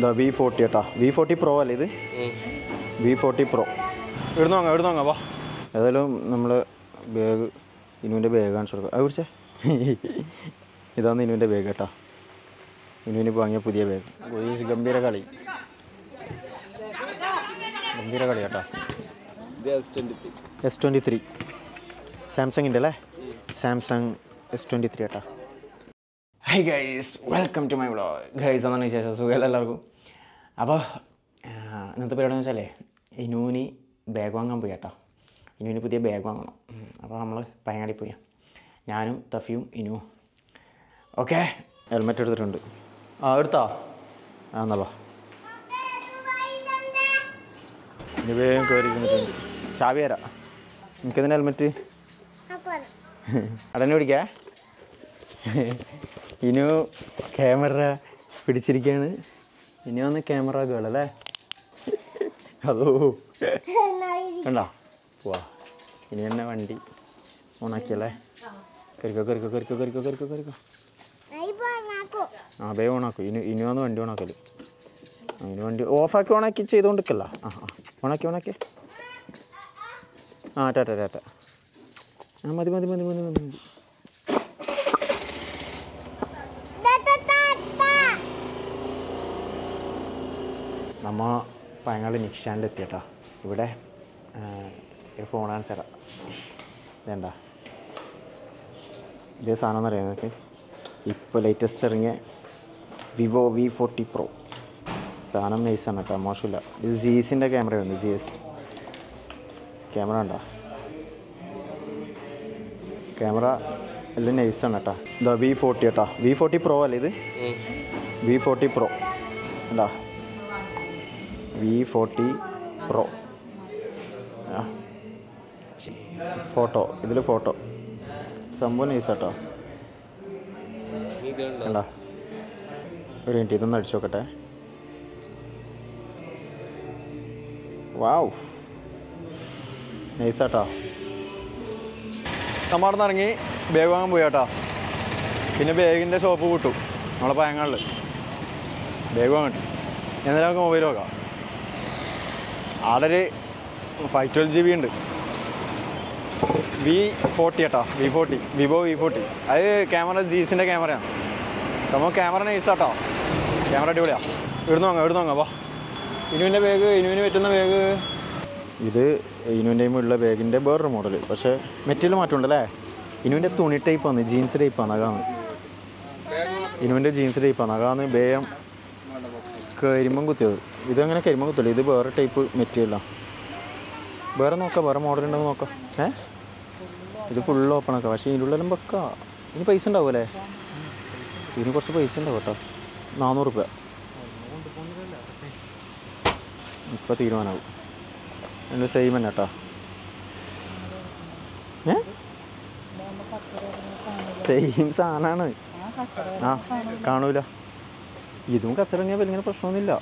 ഇതാ V forty കേട്ടാ V forty pro അല്ലേ ഇത്? വി ഫോർട്ടി പ്രോ ഇവിടുന്ന് വാങ്ങാം ഇവിടുന്ന് വാങ്ങാം വാ. ഏതായാലും നമ്മൾ ബാഗ് ഇനുവിന്റെ ബാഗ് കാണിച്ചു കൊടുക്കുക അത് പിടിച്ചേ. ഇതാണ് ഇനുവിന്റെ ബാഗ് കേട്ടാ ഇനുവിന് വാങ്ങിയ പുതിയ ബാഗ് ഗംഭീര കളി. ഗംഭീര കളി കേട്ടാ എസ് ട്വന്റി ത്രീ സാംസങ്ങിന്റെ അല്ലേ? സാംസങ് എസ് ട്വന്റി ത്രീ കേട്ടാ hi guys welcome to my vlog guys എന്നാണ് വിശേഷം? സുഖമല്ല എല്ലാവർക്കും? അപ്പോൾ ഇന്നത്തെ പരിപാടി എന്ന് വെച്ചാലേ ഇനൂനി ബാഗ് വാങ്ങാൻ പോയി കേട്ടോ. ഇനുവിന് പുതിയ ബാഗ് വാങ്ങണം. അപ്പോൾ നമ്മൾ പയങ്ങാടി പോയി. ഞാനും തഫിയും ഇനു. ഓക്കെ? ഹെൽമെറ്റ് എടുത്തിട്ടുണ്ട്. ആ എടുത്തോ? ആ എന്നാ ഇനി വേഗം കയറിക്കുന്നിട്ടുണ്ട് ചാവി തരാം എനിക്കെന്തിനാ ഹെൽമെറ്റ് അടനെ പിടിക്കാ. ഇനു ക്യാമറ പിടിച്ചിരിക്കുകയാണ് ഇനി വന്ന് ക്യാമറ ഗേൾ അല്ലേ? അതോ? കണ്ടോ? പോവാ. ഇനി തന്നെ വണ്ടി ഓണാക്കിയല്ലേ കറിക്കോ കറിക്കോ കറിക്കോ കറിക്കോ കറിക്കോ കറിക്കോ ആ ബേ ഓണാക്കും. ഇനി ഇനി വന്ന് വണ്ടി ഓണാക്കൽ. ഇനി വണ്ടി ഓഫാക്കി ഓണാക്കി ചെയ്തുകൊണ്ടിരിക്കല്ല ആ ആ. ഓണാക്കി ഓണാക്കി. ആ ടാറ്റ ടാറ്റ ആ മതി മതി മതി മതി മതി മതി. നമ്മ പയങ്ങാട് നിക്ഷാനിലെത്തിയട്ടാ ഇവിടെ ആ, ഒരു ഫോൺ കാണിച്ചറ വേണ്ട ഇതേ സാധനം എന്നറിയാം നിങ്ങൾക്ക് ഇപ്പോൾ ലേറ്റസ്റ്റ് ഇറങ്ങിയ വിവോ വി ഫോർട്ടി പ്രോ സാധനം നൈസാണ് കേട്ടോ മോശമില്ല. ഇത് ജീസിന്റെ ക്യാമറയാണ് ജി എസ് ക്യാമറ ഉണ്ടോ ക്യാമറ എല്ലാം നൈസാണ് കേട്ടോ. ഇതാ വി ഫോർട്ടി കേട്ടോ വി ഫോർട്ടി പ്രോ അല്ലേ ഇത്? വി ഫോർട്ടി പ്രോ എന്താ വി ഫോർട്ടി പ്രോ ഫോട്ടോ ഇതിൽ ഫോട്ടോ സംഭവം നൈസാട്ടോ അല്ല ഒരു മിനിറ്റ് ഇതൊന്ന് അടിച്ചു നോക്കട്ടെ. വാവ് നൈസാട്ടോ നമ്മൾ അവിടെ നിന്ന് ഇറങ്ങി ബാഗ് വാങ്ങാൻ പോയി കേട്ടോ പിന്നെ ബാഗിന്റെ ഷോപ്പ് കൂട്ടു. നമ്മളെ പയങ്ങളിൽ ബാഗ് വാങ്ങട്ടെ എന്നാലും നമുക്ക് മൊബൈൽ നോക്കാം. ആടെ ഒരു ഫൈവ് ട്വൽവ് ജി ബി ഉണ്ട്. വി ഫോർട്ടി കേട്ടോ V forty Vivo V forty അത് ക്യാമറ ജീസിന്റെ ക്യാമറയാണ് സംഭവം ക്യാമറ നൈസ് കേട്ടോ ക്യാമറ അടിപൊളിയാണ് ഇവിടുന്ന് വാങ്ങാം ഇവിടുന്ന് വാങ്ങാം വാ. ഇനുവിന്റെ ബാഗ് ഇനുവിന് പറ്റുന്ന ബാഗ് ഇത് ഇനുവിന്റെയും ഉള്ള ബാഗിന്റെ വേറൊരു മോഡൽ പക്ഷേ മെറ്റീരിയൽ മാറ്റമുണ്ടല്ലേ? ഇനുവിന്റെ തുണി ടൈപ്പാണ് ജീൻസ് ടൈപ്പാണ് അതാണ്. ഇനുവിന്റെ ജീൻസ് ടൈപ്പാണ് അതാണ് ബേഗം കരിമ്പം കുത്തിയത്. ഇതങ്ങനെ കരിമുഖത്തുള്ളൂ ഇത് വേറെ ടൈപ്പ് മെറ്റീരിയലാണ് വേറെ നോക്കാം വേറെ മോഡൽ ഉണ്ടെന്ന് നോക്കാം. ഏ? ഇത് ഫുൾ ഓപ്പൺ ആക്കാം. പക്ഷേ ഇതിനുള്ളിലും വെക്കാം ഇനി പൈസ ഉണ്ടാവുമല്ലേ ഇതിന് കുറച്ച് പൈസ ഉണ്ടാവും കേട്ടോ. നാനൂറ് രൂപ ഇപ്പം തീരുമാനമാവും എന്റെ സെയിം തന്നെ കേട്ടോ. ഏ? സെയിം സാധനമാണ് ആ കാണൂല. ഇതും കച്ചറങ്ങിയാൽ വലിയ പ്രശ്നമൊന്നുമില്ല.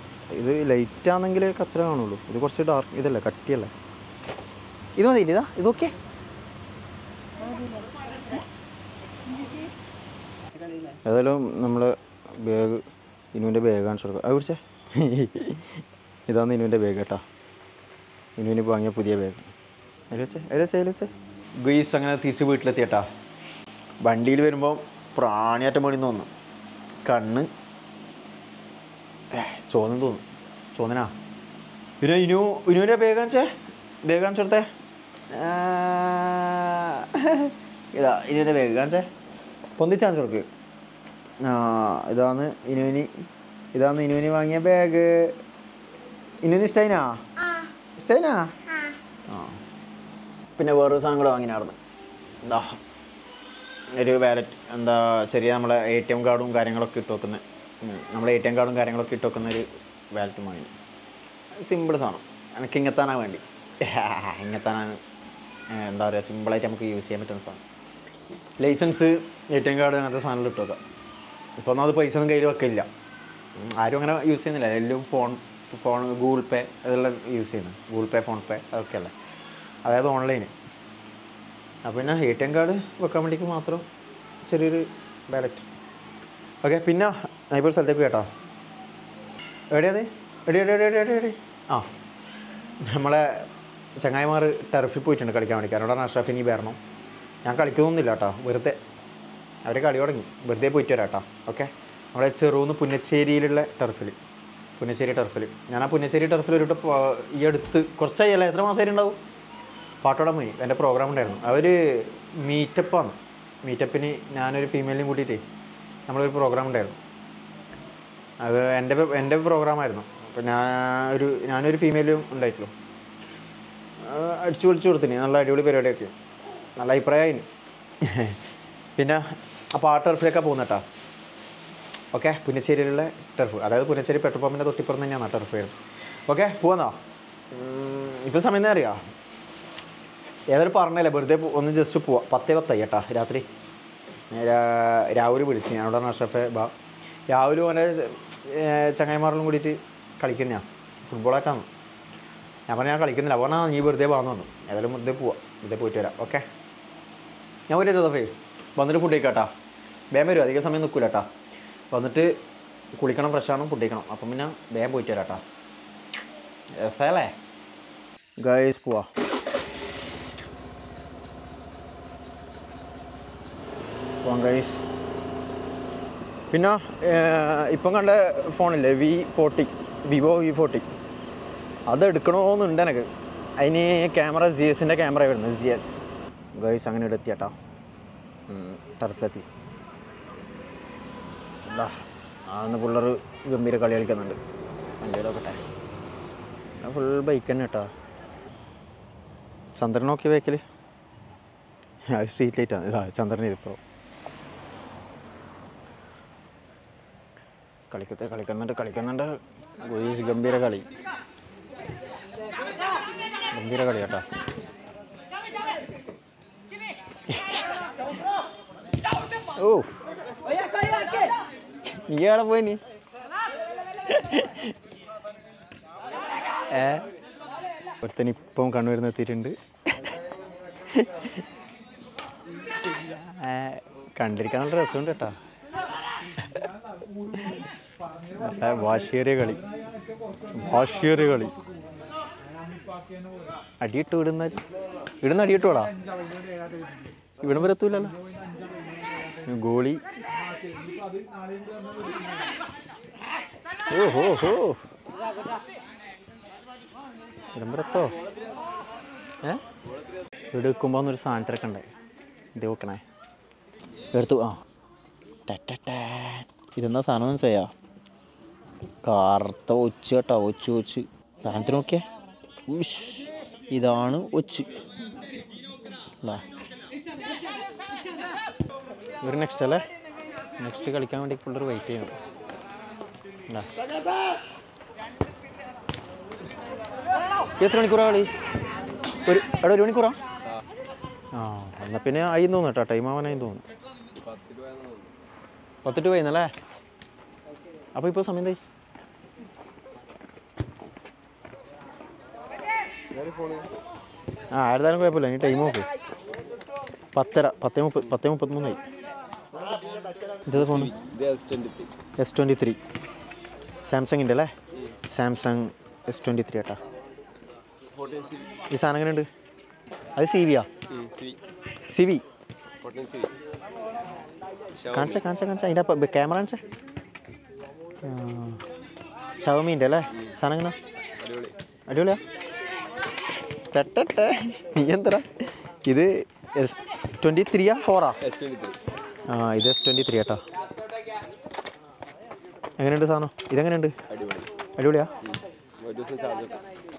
ഇത് ലൈറ്റ് ആണെങ്കിൽ കച്ചറ കാണുള്ളൂ. ഇത് കുറച്ച് ഡാർക്ക് ഇതല്ല കട്ടിയല്ലേ? ഇത് മതിയില്ല ഇതാ ഇതൊക്കെ ഏതായാലും നമ്മൾ ബാഗ് ഇനുവിന്റെ ബാഗ് കാണിച്ചു കൊടുക്കുക അത് പിടിച്ചേ. ഇതാണ് ഇനുവിന്റെ ബാഗ് കേട്ടോ ഇനുവിന് വാങ്ങിയ പുതിയ ബാഗ് ഗുയിസ് അങ്ങനെ തിരിച്ച് വീട്ടിലെത്തിയട്ടാ. വണ്ടിയിൽ വരുമ്പോൾ പ്രാണിയാറ്റം പണി തോന്നുന്നു. കണ്ണ് ചോന്നു തോന്നുന്നു ചോന്നനാ പിന്നെ ഇനു ഇനുവിന്റെ ബേഗ് കാണിച്ചേ ബേഗ് കാണിച്ചു കൊടുത്തേ ആ, ഇതാ ഇനുവിന്റെ ബേഗ് കാണിച്ചേ പൊന്തിച്ച് കാണിച്ചു കൊടുക്ക്. ഇതാണ് ഇനുവിന് ഇതാണ് ഇനുവിന് വാങ്ങിയ ബാഗ് ഇനുവിന് ഇഷ്ടമായിനാ ഇഷ്ടമായിനാ ആ. പിന്നെ വേറൊരു സാധനം കൂടെ വാങ്ങിനായിരുന്നു. എന്താ ഒരു വാലറ്റ് എന്താ ചെറിയ നമ്മളെ എ ടി എം കാർഡും കാര്യങ്ങളൊക്കെ ഇട്ട് വെക്കുന്ന. നമ്മളെ എ ടി എം കാർഡും കാര്യങ്ങളൊക്കെ ഇട്ട് വെക്കുന്ന ഒരു വാലറ്റ് വാങ്ങി സിമ്പിൾ സാധനം. എനിക്ക് ഇങ്ങത്താനാണ് വേണ്ടി. ഇങ്ങത്താനാണ് എന്താ പറയുക സിമ്പിളായിട്ട് നമുക്ക് യൂസ് ചെയ്യാൻ പറ്റുന്ന സാധനം. License A T M card അങ്ങനത്തെ സാധനങ്ങൾ ഇട്ട് വെക്കാം. ഇപ്പോൾ ഒന്നും അത് പൈസ ഒന്നും കയ്യിൽ വെക്കില്ല ആരും അങ്ങനെ യൂസ് ചെയ്യുന്നില്ല. എല്ലാം ഫോൺ ഫോൺ ഗൂഗിൾ പേ അതെല്ലാം യൂസ് ചെയ്യുന്നത് ഗൂഗിൾ പേ ഫോൺ പേ അതൊക്കെ അല്ലേ? അതായത് ഓൺലൈന് അപ്പോൾ പിന്നെ എ ടി എം കാർഡ് വെക്കാൻ വേണ്ടിക്ക് മാത്രം ചെറിയൊരു ബാലറ്റ് ഓക്കെ പിന്നെ ഒരു സ്ഥലത്തേക്ക് കേട്ടോ. എവിടെയാണ് എടി എടി എടി എടി എടി എടി. ആ നമ്മളെ ചങ്ങായിമാർ ടെറഫിൽ പോയിട്ടുണ്ട് കളിക്കാൻ വേണ്ടി കാരണം അഷ്റഫ് ഇനി വരണം. ഞാൻ കളിക്കുന്നൊന്നുമില്ല കേട്ടോ വെറുതെ. അവർ കളി തുടങ്ങി. വെറുതെ പോയിട്ട് വരാം കേട്ടോ ഓക്കെ? നമ്മുടെ ചെറുന്ന് പുന്നച്ചേരിയിലുള്ള ടർഫിൽ പുന്നച്ചേരി ടർഫിൽ ഞാൻ ആ പുന്നച്ചേരി ടർഫിൽ ഒരു ഈ അടുത്ത് കുറച്ചായി അല്ല? എത്ര മാസമായിട്ട് ഉണ്ടാവും? പാട്ടോടെ പോയി. എന്റെ പ്രോഗ്രാം ഉണ്ടായിരുന്നു. അവർ മീറ്റപ്പാണ് മീറ്റപ്പിന് ഞാനൊരു ഫീമെയിലിനും കൂട്ടിയിട്ടേ നമ്മളൊരു പ്രോഗ്രാം ഉണ്ടായിരുന്നു. അത് എന്റെ എന്റെ പ്രോഗ്രാമായിരുന്നു അപ്പോൾ ഞാൻ ഒരു ഞാനൊരു ഫീമെയിലും ഉണ്ടായിട്ടുള്ളൂ. ആ, അടിച്ചു പൊളിച്ചു കൊടുത്തിന്. നല്ല അടിപൊളി പരിപാടിയൊക്കെ. നല്ല അഭിപ്രായമായിന് പിന്നെ ആ പാട്ട് ടർഫിലൊക്കെ പോകുന്ന കേട്ടോ ഓക്കെ? പുനച്ചേരിയിലുള്ള ടർഫ് അതായത് പുനച്ചേരി പെട്രോൾ പമ്പിന്റെ തൊട്ടിപ്പുറം തന്നെയാണ് ആ ടർഫ് വരുന്നത് ഓക്കെ? പോവാന്നോ? ഇപ്പോൾ സമയം എന്താ അറിയാം? പറഞ്ഞല്ലേ വെറുതെ ഒന്ന് ജസ്റ്റ് പോവാം. പത്തേ പത്തായി കേട്ടാ രാത്രി. രാഹുൽ വിളിച്ച്. ഞാനോട് അഷ്റഫെ ബാ. രാഹുൽ ഓന്റെ ചങ്ങായിമാരിലും കൂടിയിട്ട് കളിക്കുന്നതാണ് ഫുട്ബോളായിട്ടാണ്. ഞാൻ പറഞ്ഞാൽ ഞാൻ കളിക്കുന്നില്ല. അപ്പോൾ നീ വെറുതെ വന്നു വന്നു ഏതായാലും വെറുതെ പോവാം. വെറുതെ പോയിട്ട് വരാം. ഓക്കെ? ഞാൻ ഒരു ദഫേ വന്നിട്ട് ഫുഡ് കഴിക്കാട്ടാ. വേഗം വരും. അധികം സമയം നിൽക്കില്ല കേട്ടാ വന്നിട്ട് കുളിക്കണം ഫ്രഷാണ് ഫുഡ് കഴിക്കണം. അപ്പം പിന്നെ വേഗം പോയിട്ട് വരാം കേട്ടാ രസമല്ലേ ഗൈസ് പോവാ. ഗൈസ് പിന്നെ ഇപ്പം കണ്ട ഫോണില്ലേ? V forty Vivo V forty അത് എടുക്കണമെന്നുണ്ട് എനിക്ക്. അതിന് ക്യാമറ ജി എസിന്റെ ക്യാമറ വരുന്നത് ജി എസ് ഗൈസ് അങ്ങനെ എടുത്തിയാട്ടോ ടർഫിലെത്തി എന്താ ആന്ന് പിള്ളേർ ഗംഭീര കളി കളിക്കുന്നുണ്ട്. വണ്ടി നോക്കട്ടെ ഫുൾ ബൈക്ക് തന്നെ കേട്ടോ ചന്ദ്രൻ നോക്കിയ ബൈക്കിൽ സ്ട്രീറ്റ് ലൈറ്റാണ് ഇതാ ചന്ദ്രൻ ഇതിപ്പോൾ കളിക്കത്തെ കളിക്കുന്നുണ്ട് കളിക്കുന്നുണ്ട്. ഗോയിസ് ഗംഭീര കളി. ഗംഭീര കളി കേട്ടോ. ഓ നീ അവിടെ പോയി നീ ഏ? ഒരുത്തൻ ഇപ്പം കണ്ണുവരുന്ന എത്തിയിട്ടുണ്ട്. കണ്ടിരിക്കാൻ നല്ല രസമുണ്ട് കേട്ടോ. നല്ല വാശിയേറിയ കളി. വാശിയേറിയ കളി. അടിയിട്ട് വിടുന്നാൽ ഇടുന്ന അടിയിട്ടോടാ ഇവിടം വരെ എത്തൂലല്ലോ. ഗോളി. ഓ ഹോ ഹോ. ഇവിടം ഏ? ഇവിടെ വെക്കുമ്പോൾ ഒരു സാധനത്തിലൊക്കെ ഇത് വെക്കണേ. എടുത്തു. ആ. ടെറ്റേ ഇതെന്താ സാധനം മനസ്സിലായോ? കറുത്ത ഒച്ച് കേട്ടോ ഒച്ച് ഒച്ച്. സാധനത്തിന് നോക്കിയേ. ഇതാണ് ഒച്ച്. ഇവർ നെക്സ്റ്റ് അല്ലേ? നെക്സ്റ്റ് കളിക്കാൻ വേണ്ടി പിള്ളേർ വെയിറ്റ് ചെയ്യുന്നുണ്ട് എത്ര മണിക്കൂറാ കളി? ഒരു എടാ ഒരു മണിക്കൂറാ? ആ എന്നാൽ പിന്നെ ആയി തോന്നുന്നു കേട്ടോ ടൈം ആവാനായി തോന്നുന്നു. പത്ത് ടു ആയിരുന്നല്ലേ അപ്പോൾ ഇപ്പോൾ സമയം എന്തായി? ആ ആയിരുന്നാലും കുഴപ്പമില്ല ഇനി ടൈം നോക്ക് പത്തര പത്തേ മുപ്പത് പത്തേ മുപ്പത്തിമൂന്നായി. ഇതേ ഫോൺ എസ് ട്വന്റി ത്രീ സാംസങ്ങിന്റെ അല്ലേ? സാംസങ് എസ് ട്വന്റി ത്രീ ഏട്ടാ ഈ സാധനം എങ്ങനെയുണ്ട്? അത് സി വിയാ സി വി കാണിച്ച കാണിച്ച കാണിച്ച. അതിന്റെ ക്യാമറ കാണിച്ച. ഷവമീന്റെ അല്ലേ സാധനം എങ്ങനെ അടിപൊളിയാ. പെട്ടെ നീ എന്താ ഇത് എസ് ട്വന്റി ത്രീയാ ഫോറാ? ആ ഇത് എസ് ട്വന്റി ത്രീ കേട്ടോ എങ്ങനെയുണ്ട് സാധനം? ഇതെങ്ങനെയുണ്ട്? അടിപൊളിയാ.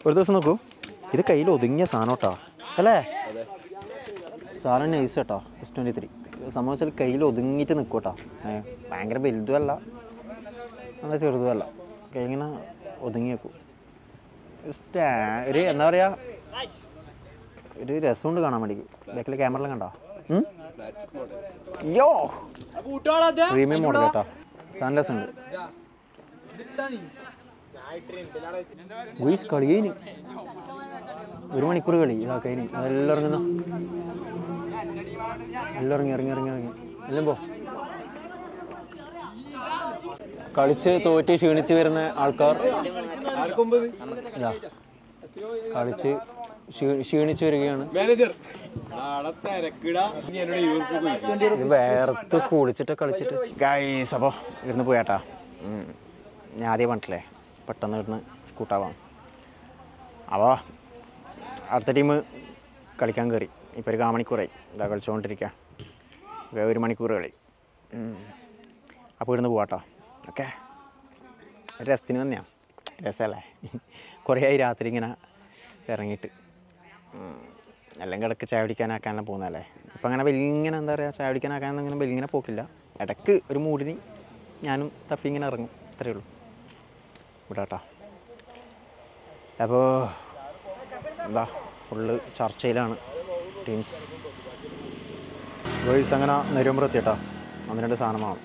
ഒരു ദിവസം നോക്കൂ. ഇത് കയ്യിൽ ഒതുങ്ങിയ സാധനം കേട്ടോ അല്ലേ? സാധനം നൈസ് കേട്ടോ എസ് ട്വന്റി ത്രീ സംഭവം വെച്ചാൽ കയ്യിൽ ഒതുങ്ങിയിട്ട് നിൽക്കും കേട്ടോ ഭയങ്കര വലുതുമല്ല. എന്താ ചെറുതുമല്ല. കൈ ഇങ്ങനെ ഒതുങ്ങി വെക്കും സ്റ്റാ ഒരു എന്താ പറയുക ഒരു രസമുണ്ട് കാണാൻ വേണ്ടി ബാക്കിലെ ക്യാമറയിലും കണ്ടോ? യോ പ്രീമിയം മോഡൽ കേട്ടോ. സൺലെസ് ഉണ്ട് ഗുയിസ് കളി കഴിഞ്ഞു ഒരു മണിക്കൂർ കളി ഇതാ കഴിഞ്ഞു അതെല്ലാം ഇറങ്ങുന്ന എല്ലാം ഇറങ്ങി ഇറങ്ങി ഇറങ്ങി ഇറങ്ങി. എല്ലാം പോ. കളിച്ച് തോറ്റ് ക്ഷീണിച്ച് വരുന്ന ആൾക്കാർ. കളിച്ച് ക്ഷീണിച്ചു ക്ഷീണിച്ച് വരികയാണ്. വേർത്ത് കുളിച്ചിട്ട് കളിച്ചിട്ട്. ഗൈസ് അപ്പോൾ ഇവിടുന്ന് പോയാട്ടാ. ഞാൻ ആദ്യം പറഞ്ഞിട്ടില്ലേ പെട്ടെന്ന് ഇവിടുന്ന് സ്കൂട്ടാവാം അപ്പോൾ അടുത്ത ടീം കളിക്കാൻ കയറി ഇപ്പൊ ഒരു കാമണിക്കൂറായി. ഇതാ കളിച്ചുകൊണ്ടിരിക്കുക ഒരു മണിക്കൂർ കളി. അപ്പോൾ ഇവിടുന്ന് പോവാട്ടോ. ഓക്കെ രസത്തിന് വന്നെയാ. രസമല്ലേ കുറേ ആയി രാത്രി ഇങ്ങനെ ഇറങ്ങിയിട്ട്. അല്ലെങ്കിൽ ഇടയ്ക്ക് ചായ പിടിക്കാനാക്കാനെല്ലാം പോകുന്നതല്ലേ? ഇപ്പം അങ്ങനെ വലിങ്ങനെ എന്താ പറയുക ചായ പിടിക്കാനാക്കാൻ അങ്ങനെ വലിങ്ങനെ പോക്കില്ല. ഇടയ്ക്ക് ഒരു മൂടിന് ഞാനും തഫി ഇങ്ങനെ ഇറങ്ങും. അത്രയേ ഉള്ളൂ. വിടാട്ടാ. അപ്പോൾ എന്താ ഫുള്ള് ചർച്ചയിലാണ് ടീംസ്. ബോയ്സ് അങ്ങനെ നെരുമ്പുറത്തി കേട്ടോ ഒന്ന് രണ്ട് സാധനമാണ്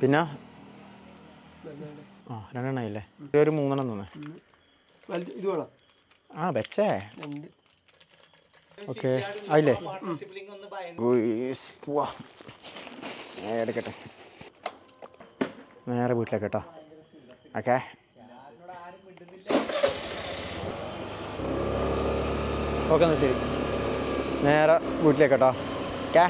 പിന്നെ? ആ രണ്ടെണ്ണയില്ലേ? ഒരു മൂന്നെണ്ണം തന്നെ. ആ വെച്ചേ. ഓക്കെ. ആയില്ലേ? എടുക്കട്ടെ. നേരെ വീട്ടിലേക്ക് കേട്ടോ. ഓക്കെ. ഓക്കെ എന്നാൽ ശരി. നേരെ വീട്ടിലേക്ക് കേട്ടോ. ഓക്കെ.